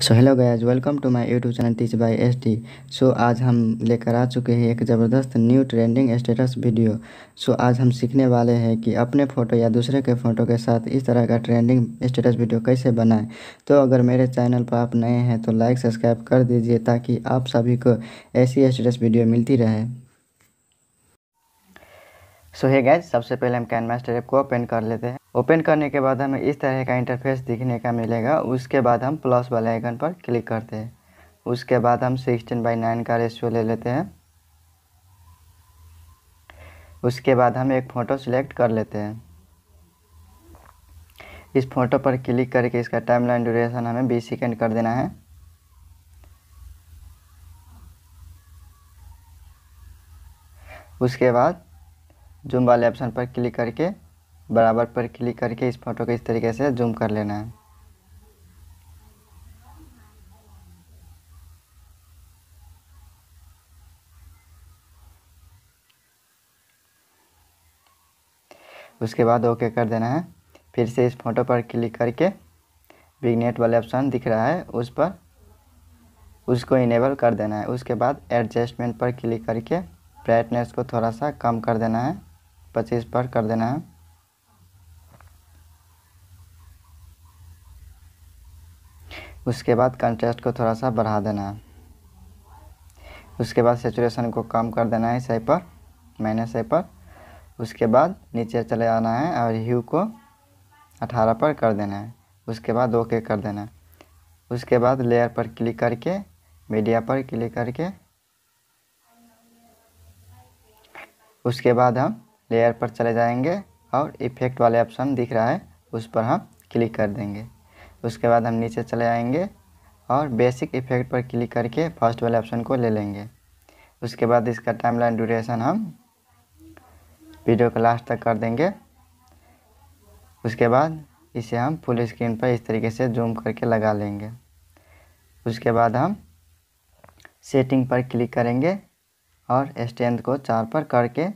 So hello guys welcome to my YouTube channel teach by S T so आज हम लेकर आ चुके हैं एक ज़बरदस्त new trending status video so आज हम सीखने वाले हैं कि अपने फ़ोटो या दूसरे के फ़ोटो के साथ इस तरह का ट्रेंडिंग स्टेटस वीडियो कैसे बनाएँ। तो अगर मेरे चैनल पर आप नए हैं तो लाइक सब्सक्राइब कर दीजिए ताकि आप सभी को ऐसी स्टेटस वीडियो मिलती रहे। सो है गैज सबसे पहले हम कैन मास्टर ऐप को ओपन कर लेते हैं। ओपन करने के बाद हमें इस तरह का इंटरफेस दिखने का मिलेगा। उसके बाद हम प्लस वाले आइकन पर क्लिक करते हैं। उसके बाद हम सिक्सटीन बाई नाइन का रेशियो ले लेते हैं। उसके बाद हम एक फ़ोटो सिलेक्ट कर लेते हैं। इस फ़ोटो पर क्लिक करके इसका टाइम लाइन ड्यूरेशन हमें बीस सेकेंड कर देना है। उसके बाद जूम वाले ऑप्शन पर क्लिक करके बराबर पर क्लिक करके इस फ़ोटो को इस तरीके से जूम कर लेना है। उसके बाद ओके कर देना है। फिर से इस फ़ोटो पर क्लिक करके विगनेट वाले ऑप्शन दिख रहा है, उस पर उसको इनेबल कर देना है। उसके बाद एडजस्टमेंट पर क्लिक करके ब्राइटनेस को थोड़ा सा कम कर देना है, पच्चीस पर कर देना है। उसके बाद कंट्रास्ट को थोड़ा सा बढ़ा देना। है उसके बाद सेचुरेशन को कम कर देना है सही पर, मैंने सही पर। उसके बाद नीचे चले आना है और ह्यू को अठारह पर कर देना है। उसके बाद ओके कर देना है। उसके बाद लेयर पर क्लिक करके मीडिया पर क्लिक करके। उसके बाद हम लेयर पर चले जाएँगे और इफ़ेक्ट वाले ऑप्शन दिख रहा है, उस पर हम क्लिक कर देंगे। उसके बाद हम नीचे चले आएँगे और बेसिक इफ़ेक्ट पर क्लिक करके फ़र्स्ट वाले ऑप्शन को ले लेंगे। उसके बाद इसका टाइमलाइन ड्यूरेशन हम वीडियो के लास्ट तक कर देंगे। उसके बाद इसे हम फुल स्क्रीन पर इस तरीके से जूम करके लगा लेंगे। उसके बाद हम सेटिंग पर क्लिक करेंगे और स्ट्रेंथ को चार पर करके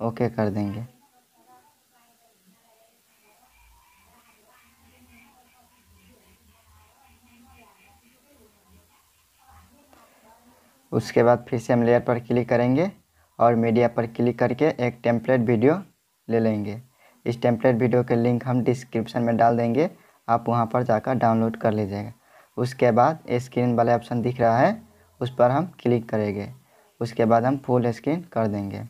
ओके कर देंगे। उसके बाद फिर से हम लेयर पर क्लिक करेंगे और मीडिया पर क्लिक करके एक टेम्पलेट वीडियो ले लेंगे। इस टेम्पलेट वीडियो के लिंक हम डिस्क्रिप्शन में डाल देंगे। आप वहाँ पर जाकर डाउनलोड कर लीजिएगा। उसके बाद स्क्रीन वाला ऑप्शन दिख रहा है, उस पर हम क्लिक करेंगे। उसके बाद हम फुल स्क्रीन कर देंगे।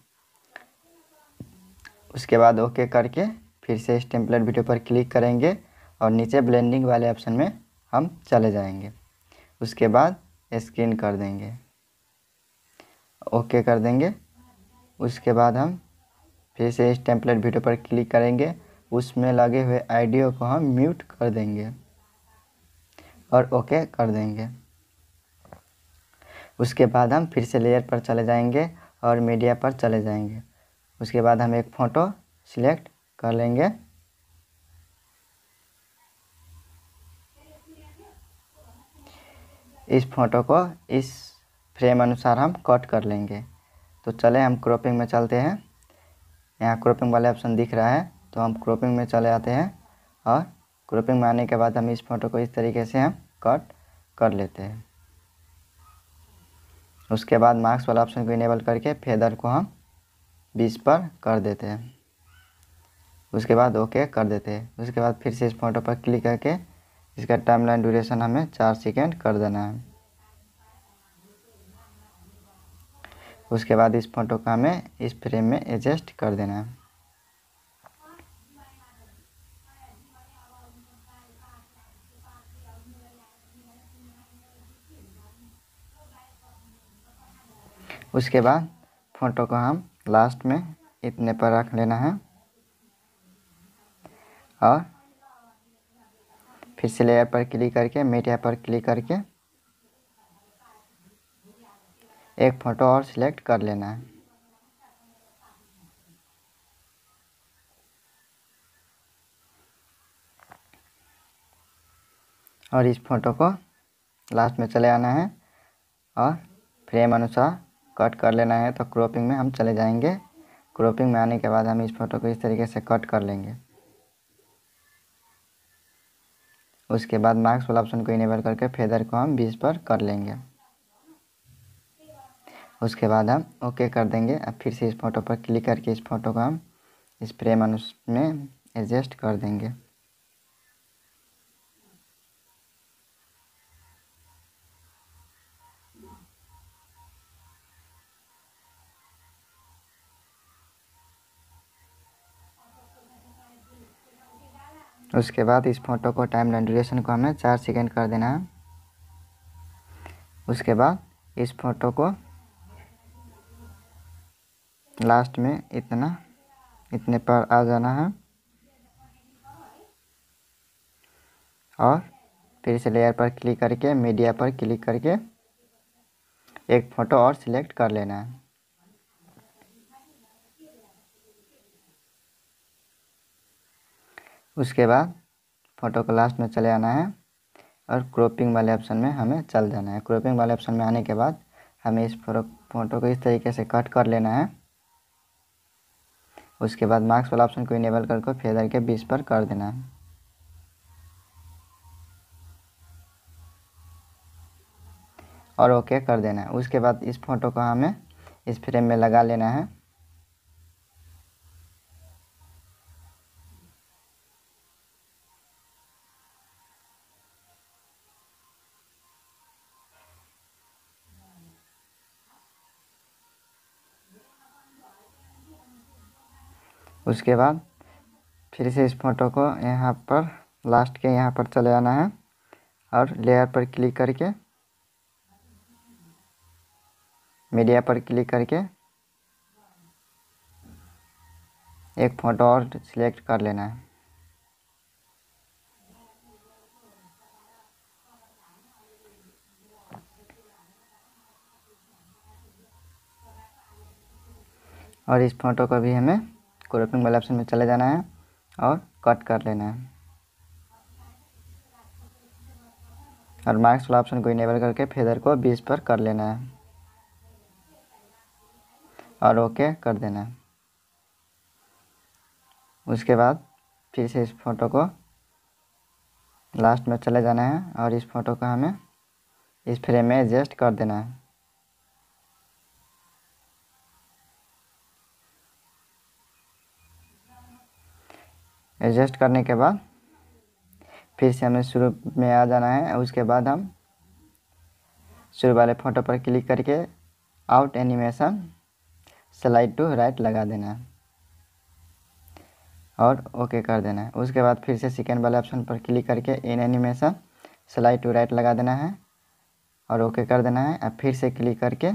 उसके बाद ओके करके फिर से इस टेम्पलेट वीडियो पर क्लिक करेंगे और नीचे ब्लेंडिंग वाले ऑप्शन में हम चले जाएँगे। उसके बाद स्क्रीन कर देंगे। ओके कर देंगे। उसके बाद हम फिर से इस टेम्पलेट वीडियो पर क्लिक करेंगे। उसमें लगे हुए आइडियो को हम म्यूट कर देंगे और ओके कर देंगे। उसके बाद हम फिर से लेयर पर चले जाएँगे और मीडिया पर चले जाएँगे। उसके बाद हम एक फ़ोटो सिलेक्ट कर लेंगे। इस फ़ोटो को इस फ्रेम अनुसार हम कट कर लेंगे। तो चले, हम क्रॉपिंग में चलते हैं। यहाँ क्रॉपिंग वाले ऑप्शन दिख रहा है तो हम क्रॉपिंग में चले आते हैं और क्रॉपिंग में आने के बाद हम इस फ़ोटो को इस तरीके से हम कट कर लेते हैं। उसके बाद मार्क्स वाला ऑप्शन को इनेबल करके फेदर को हम बीस पर कर देते हैं। उसके बाद ओके कर देते हैं। उसके बाद फिर से इस फ़ोटो पर क्लिक करके इसका टाइम लाइन ड्यूरेशन हमें चार सेकेंड कर देना है। उसके बाद इस फ़ोटो का हमें इस फ्रेम में एडजस्ट कर देना है। उसके बाद फ़ोटो को हम लास्ट में इतने पर रख लेना है। और फिर से लेयर पर क्लिक करके, मीडिया पर क्लिक करके एक फ़ोटो और सिलेक्ट कर लेना है। और इस फ़ोटो को लास्ट में चले आना है और फ्रेम अनुसार कट कर लेना है। तो क्रॉपिंग में हम चले जाएँगे। क्रॉपिंग में आने के बाद हम इस फ़ोटो को इस तरीके से कट कर लेंगे। उसके बाद मार्क्स वाला ऑप्शन को इनेबल करके फेदर को हम बीस पर कर लेंगे। उसके बाद हम ओके कर देंगे। अब फिर से इस फ़ोटो पर क्लिक करके इस फ़ोटो को हम इस फ्रेम में एडजस्ट कर देंगे। उसके बाद इस फ़ोटो को टाइम लाइन ड्यूरेशन को हमें चार सेकेंड कर देना है। उसके बाद इस फ़ोटो को लास्ट में इतना, इतने पर आ जाना है। और फिर से लेयर पर क्लिक करके मीडिया पर क्लिक करके एक फ़ोटो और सिलेक्ट कर लेना है। उसके बाद फ़ोटो को लास्ट में चले आना है और क्रॉपिंग वाले ऑप्शन में हमें चल जाना है। क्रॉपिंग वाले ऑप्शन में आने के बाद हमें इस फ़ोटो को इस तरीके से कट कर लेना है। उसके बाद मार्क्स वाला ऑप्शन को इनेबल करके फेदर के बीस पर कर देना है। और ओके कर देना है। उसके बाद इस फ़ोटो को हमें इस फ्रेम में लगा लेना है। उसके बाद फिर से इस फ़ोटो को यहाँ पर लास्ट के यहाँ पर चले आना है और लेयर पर क्लिक करके मीडिया पर क्लिक करके एक फ़ोटो और सिलेक्ट कर लेना है। और इस फ़ोटो को भी हमें क्रॉपिंग वाले ऑप्शन में चले जाना है और कट कर लेना है। और मार्क्स वाला ऑप्शन को इनेबल करके फेदर को बीस पर कर लेना है। और ओके कर देना है। उसके बाद फिर से इस फ़ोटो को लास्ट में चले जाना है और इस फ़ोटो को हमें इस फ्रेम में एडजस्ट कर देना है। एडजस्ट करने के बाद फिर से हमें शुरू में आ जाना है। उसके बाद हम शुरू वाले फ़ोटो पर क्लिक करके out animation slide to right लगा देना है और ओके कर देना है। उसके बाद फिर से सेकेंड वाले ऑप्शन पर क्लिक करके in animation slide to right लगा देना है और ओके कर देना है। अब फिर से क्लिक करके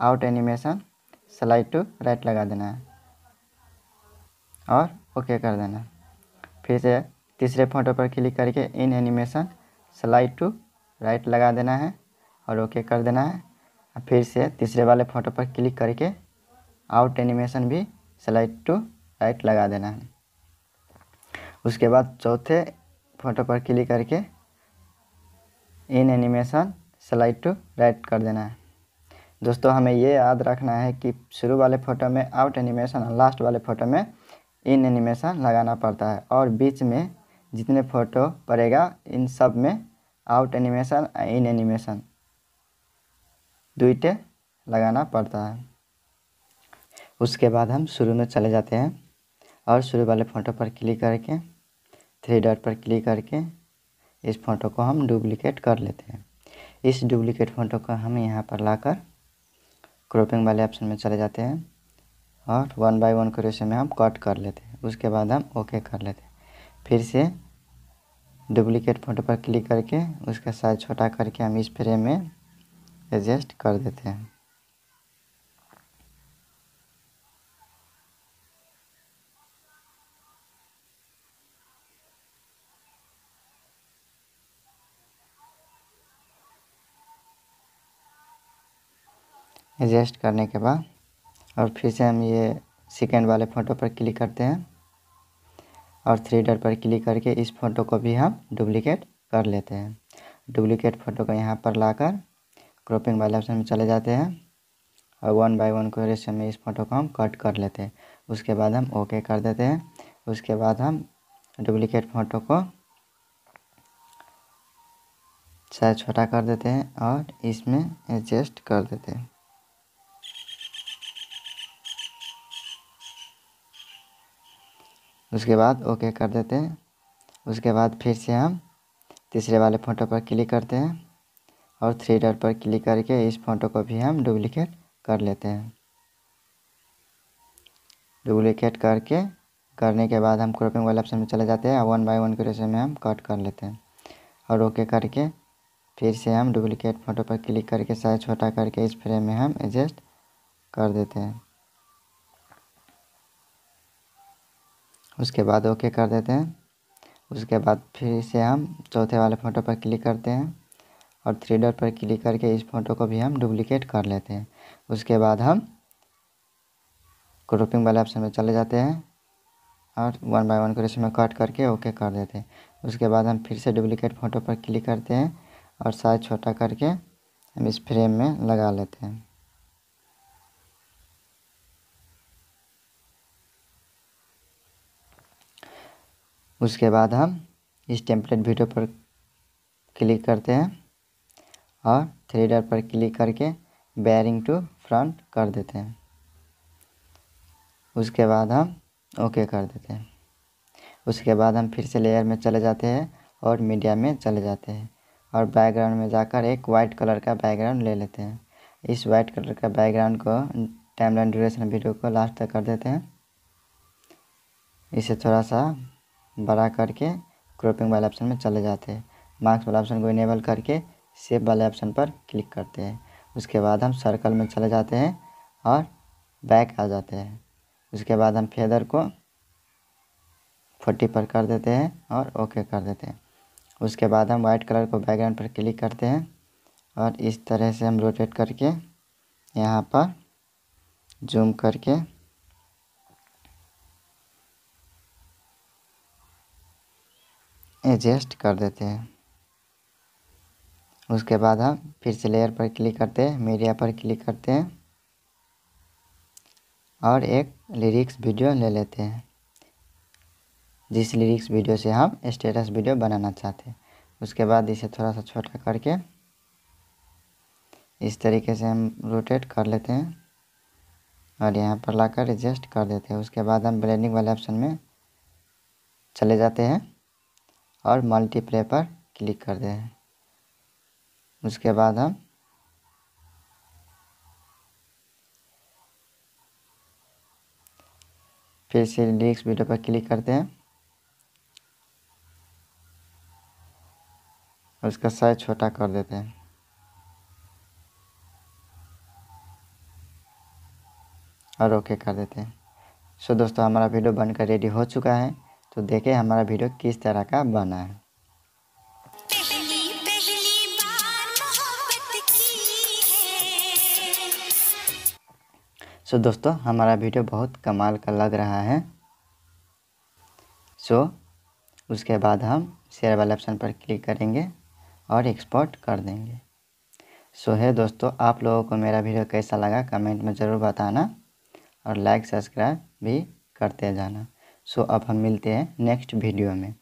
out animation slide to right लगा देना है और ओके कर देना है। फिर से तीसरे फ़ोटो पर क्लिक करके in animation slide to right लगा देना है और ओके कर देना है। फिर से तीसरे वाले फ़ोटो पर क्लिक करके आउट एनिमेशन भी स्लाइड टू राइट लगा देना है। उसके बाद चौथे फ़ोटो पर क्लिक करके in animation slide to right कर देना है। दोस्तों, हमें ये याद रखना है कि शुरू वाले फ़ोटो में आउट एनिमेशन और लास्ट वाले फ़ोटो में इन एनिमेशन लगाना पड़ता है और बीच में जितने फ़ोटो पड़ेगा, इन सब में आउट एनिमेशन इन एनिमेशन दुईटे लगाना पड़ता है। उसके बाद हम शुरू में चले जाते हैं और शुरू वाले फ़ोटो पर क्लिक करके थ्री डॉट पर क्लिक करके इस फ़ोटो को हम डुप्लिकेट कर लेते हैं। इस डुप्लिकेट फ़ोटो को हम यहाँ पर लाकर क्रॉपिंग वाले ऑप्शन में चले जाते हैं। और वन बाय वन क्रोशे में हम कट कर लेते हैं। उसके बाद हम ओके कर लेते हैं। फिर से डुप्लीकेट फ़ोटो पर क्लिक करके उसका साइज़ छोटा करके हम इस फ्रेम में एडजस्ट कर देते हैं। एडजस्ट करने के बाद और फिर से हम ये सेकेंड वाले फ़ोटो पर क्लिक करते हैं। और थ्री डॉट पर क्लिक करके इस फ़ोटो को भी हम डुप्लिकेट कर लेते हैं। डुप्लिकेट फ़ोटो को यहाँ पर लाकर क्रॉपिंग वाले ऑप्शन में चले जाते हैं। और वन बाय वन को रेशो में इस फ़ोटो को हम कट कर लेते हैं। उसके बाद हम ओके कर देते हैं। उसके बाद हम डुप्लिकेट फ़ोटो को साइज़ छोटा कर देते हैं और इसमें एडजस्ट कर देते हैं। उसके बाद ओके कर देते हैं। उसके बाद फिर से हम तीसरे वाले फ़ोटो पर क्लिक करते हैं और थ्री डॉट पर क्लिक करके इस फ़ोटो को भी हम डुप्लिकेट कर लेते हैं। डुप्लिकेट करके करने के बाद हम क्रॉपिंग वाले ऑप्शन में चले जाते हैं वन बाय वन के रेशो में हम कट कर लेते हैं। और ओके करके फिर से हम डुप्लिकेट फ़ोटो पर क्लिक करके साइज़ छोटा करके इस फ्रेम में हम एडजस्ट कर देते हैं। उसके बाद ओके कर देते हैं। उसके बाद फिर से हम चौथे वाले फ़ोटो पर क्लिक करते हैं और थ्री डॉट पर क्लिक करके इस फ़ोटो को भी हम डुप्लिकेट कर लेते हैं। उसके बाद हम क्रॉपिंग वाले ऑप्शन में चले जाते हैं और वन बाय वन को इसमें कट करके ओके कर देते हैं। उसके बाद हम फिर से डुप्लिकेट फ़ोटो पर क्लिक करते हैं और साइज़ छोटा करके हम इस फ्रेम में लगा लेते हैं। उसके बाद हम इस टेम्पलेट वीडियो पर क्लिक करते हैं और थ्री डॉट पर क्लिक करके बैरिंग टू फ्रंट कर देते हैं। उसके बाद हम ओके कर देते हैं। उसके बाद हम फिर से लेयर में चले जाते हैं और मीडिया में चले जाते हैं और बैकग्राउंड में जाकर एक वाइट कलर का बैकग्राउंड ले लेते हैं। इस वाइट कलर का बैकग्राउंड को टाइमलाइन ड्यूरेशन वीडियो को लास्ट तक कर देते हैं। इसे थोड़ा सा बड़ा करके क्रॉपिंग वाले ऑप्शन में चले जाते हैं। मार्क्स वाले ऑप्शन को इनेबल करके सेव वाले ऑप्शन पर क्लिक करते हैं। उसके बाद हम सर्कल में चले जाते हैं और बैक आ जाते हैं। उसके बाद हम फेदर को फोर्टी पर कर देते हैं और ओके कर देते हैं। उसके बाद हम वाइट कलर को बैकग्राउंड पर क्लिक करते हैं और इस तरह से हम रोटेट करके यहाँ पर जूम करके एडजस्ट कर देते हैं। उसके बाद हम फिर से लेयर पर क्लिक करते हैं मीडिया पर क्लिक करते हैं और एक लिरिक्स वीडियो ले लेते हैं। जिस लिरिक्स वीडियो से हम स्टेटस वीडियो बनाना चाहते हैं। उसके बाद इसे थोड़ा सा छोटा करके इस तरीके से हम रोटेट कर लेते हैं और यहाँ पर लाकर एडजस्ट कर देते हैं। उसके बाद हम ब्लेंडिंग वाले ऑप्शन में चले जाते हैं। और मल्टीप्ले पर क्लिक कर दें। उसके बाद हम फिर से लिरिक्स वीडियो पर क्लिक करते हैं। इसका साइज़ छोटा कर देते हैं। और ओके कर देते हैं। सो दोस्तों, हमारा वीडियो बनकर रेडी हो चुका है। तो देखें हमारा वीडियो किस तरह का बना है। सो दोस्तों हमारा वीडियो बहुत कमाल का लग रहा है। सो so, उसके बाद हम शेयर वाले ऑप्शन पर क्लिक करेंगे और एक्सपोर्ट कर देंगे। सो so, है दोस्तों आप लोगों को मेरा वीडियो कैसा लगा कमेंट में ज़रूर बताना और लाइक सब्सक्राइब भी करते जाना। सो अब हम मिलते हैं नेक्स्ट वीडियो में।